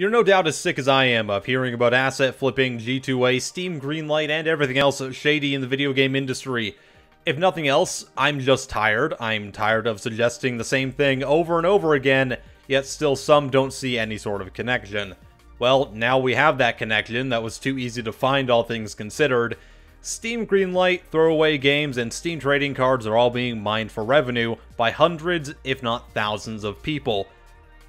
You're no doubt as sick as I am of hearing about asset flipping, G2A, Steam Greenlight, and everything else shady in the video game industry. If nothing else, I'm just tired. I'm tired of suggesting the same thing over and over again, yet still some don't see any sort of connection. Well, now we have that connection that was too easy to find all things considered, Steam Greenlight, throwaway games, and Steam trading cards are all being mined for revenue by hundreds, if not thousands, of people.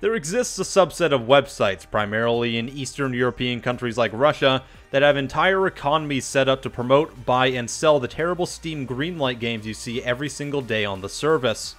There exists a subset of websites, primarily in Eastern European countries like Russia, that have entire economies set up to promote, buy, and sell the terrible Steam Greenlight games you see every single day on the service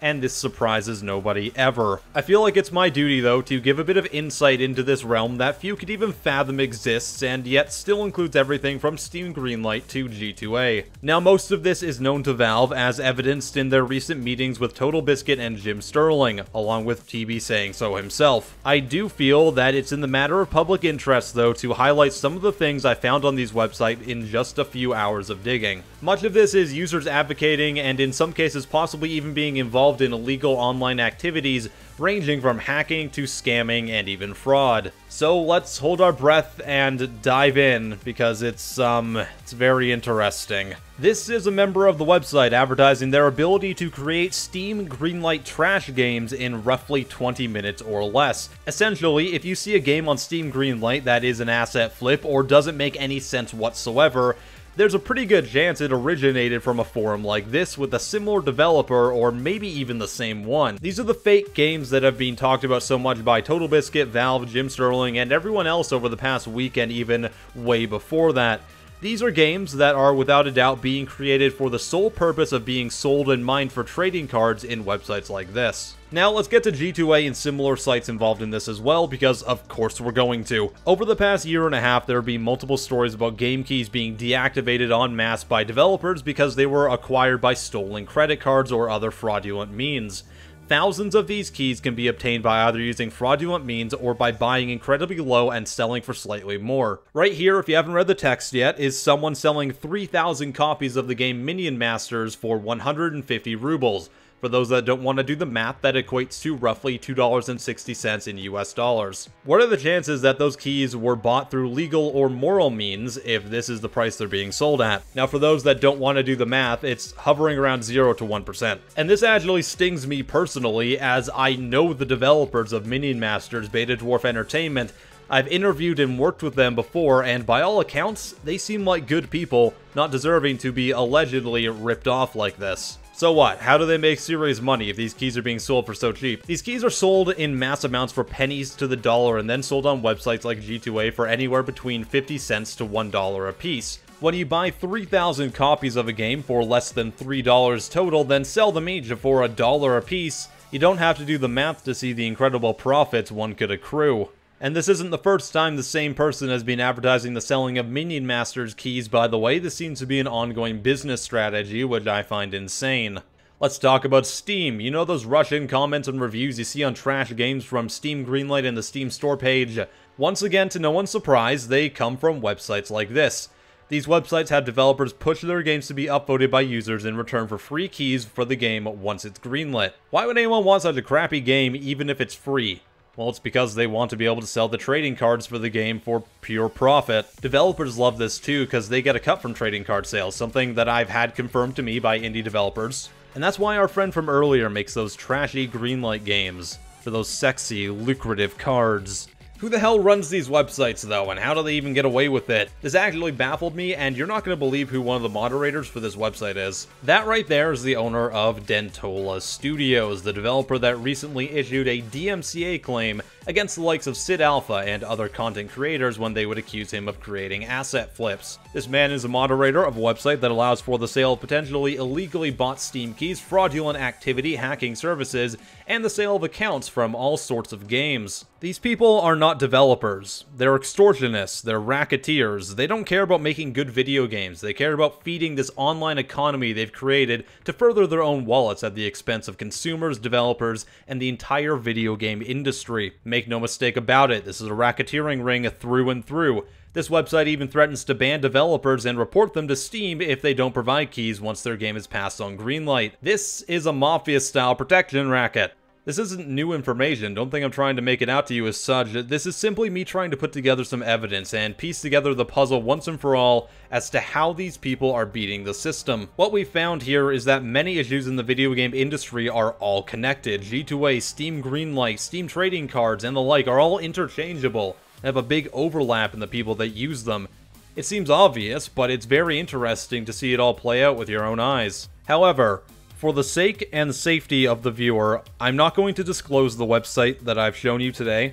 and this surprises nobody ever. I feel like it's my duty, though, to give a bit of insight into this realm that few could even fathom exists, and yet still includes everything from Steam Greenlight to G2A. Now, most of this is known to Valve, as evidenced in their recent meetings with Total Biscuit and Jim Sterling, along with TB saying so himself. I do feel that it's in the matter of public interest, though, to highlight some of the things I found on these websites in just a few hours of digging. Much of this is users advocating, and in some cases possibly even being involved involved in illegal online activities ranging from hacking to scamming and even fraud. So let's hold our breath and dive in because it's um it's very interesting. This is a member of the website advertising their ability to create Steam Greenlight trash games in roughly 20 minutes or less. Essentially, if you see a game on Steam Greenlight that is an asset flip or doesn't make any sense whatsoever, there's a pretty good chance it originated from a forum like this with a similar developer or maybe even the same one. These are the fake games that have been talked about so much by Total Biscuit, Valve, Jim Sterling, and everyone else over the past week and even way before that. These are games that are without a doubt being created for the sole purpose of being sold and mined for trading cards in websites like this. Now let's get to G2A and similar sites involved in this as well, because of course we're going to. Over the past year and a half, there have been multiple stories about game keys being deactivated en masse by developers because they were acquired by stolen credit cards or other fraudulent means. Thousands of these keys can be obtained by either using fraudulent means or by buying incredibly low and selling for slightly more. Right here, if you haven't read the text yet, is someone selling 3,000 copies of the game Minion Masters for 150 rubles. For those that don't want to do the math, that equates to roughly $2.60 in US dollars. What are the chances that those keys were bought through legal or moral means if this is the price they're being sold at? Now for those that don't want to do the math, it's hovering around 0 to 1%. And this actually stings me personally as I know the developers of Minion Masters Beta Dwarf Entertainment I've interviewed and worked with them before, and by all accounts, they seem like good people, not deserving to be allegedly ripped off like this. So what? How do they make serious money if these keys are being sold for so cheap? These keys are sold in mass amounts for pennies to the dollar and then sold on websites like G2A for anywhere between 50 cents to $1 a piece. When you buy 3,000 copies of a game for less than $3 total, then sell them each for a dollar a piece, you don't have to do the math to see the incredible profits one could accrue. And this isn't the first time the same person has been advertising the selling of Minion Masters keys, by the way. This seems to be an ongoing business strategy, which I find insane. Let's talk about Steam. You know those Russian comments and reviews you see on trash games from Steam Greenlight and the Steam store page? Once again, to no one's surprise, they come from websites like this. These websites have developers push their games to be upvoted by users in return for free keys for the game once it's greenlit. Why would anyone want such a crappy game even if it's free? Well, it's because they want to be able to sell the trading cards for the game for pure profit. Developers love this too because they get a cut from trading card sales, something that I've had confirmed to me by indie developers. And that's why our friend from earlier makes those trashy Greenlight games, for those sexy, lucrative cards. Who the hell runs these websites though, and how do they even get away with it? This actually baffled me, and you're not going to believe who one of the moderators for this website is. That right there is the owner of Dentola Studios, the developer that recently issued a DMCA claim against the likes of Sid Alpha and other content creators when they would accuse him of creating asset flips. This man is a moderator of a website that allows for the sale of potentially illegally bought Steam keys, fraudulent activity, hacking services, and the sale of accounts from all sorts of games. These people are not developers. They're extortionists, they're racketeers. They don't care about making good video games. They care about feeding this online economy they've created to further their own wallets at the expense of consumers, developers, and the entire video game industry. Make no mistake about it, this is a racketeering ring through and through. This website even threatens to ban developers and report them to Steam if they don't provide keys once their game is passed on Greenlight. This is a Mafia-style protection racket. This isn't new information, don't think I'm trying to make it out to you as such. This is simply me trying to put together some evidence and piece together the puzzle once and for all as to how these people are beating the system. What we found here is that many issues in the video game industry are all connected. G2A, Steam Greenlight, Steam trading cards, and the like are all interchangeable and have a big overlap in the people that use them. It seems obvious, but it's very interesting to see it all play out with your own eyes. However, for the sake and safety of the viewer, I'm not going to disclose the website that I've shown you today.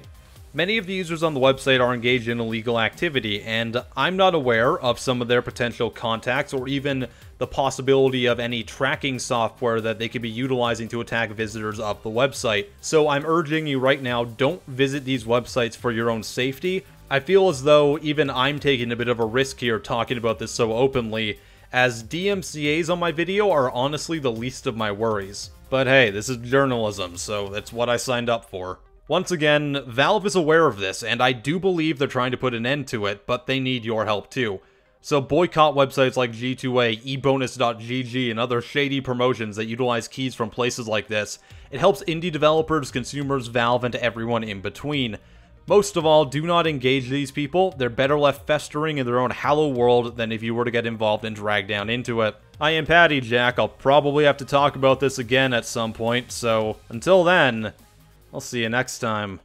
Many of the users on the website are engaged in illegal activity, and I'm not aware of some of their potential contacts or even the possibility of any tracking software that they could be utilizing to attack visitors of the website. So I'm urging you right now, don't visit these websites for your own safety. I feel as though even I'm taking a bit of a risk here talking about this so openly, as DMCAs on my video are honestly the least of my worries. But hey, this is journalism, so that's what I signed up for. Once again, Valve is aware of this, and I do believe they're trying to put an end to it, but they need your help too. So boycott websites like G2A, ebonus.gg, and other shady promotions that utilize keys from places like this. It helps indie developers, consumers, Valve, and everyone in between. Most of all, do not engage these people. They're better left festering in their own hollow world than if you were to get involved and dragged down into it. I am Patty Jack. I'll probably have to talk about this again at some point, so until then, I'll see you next time.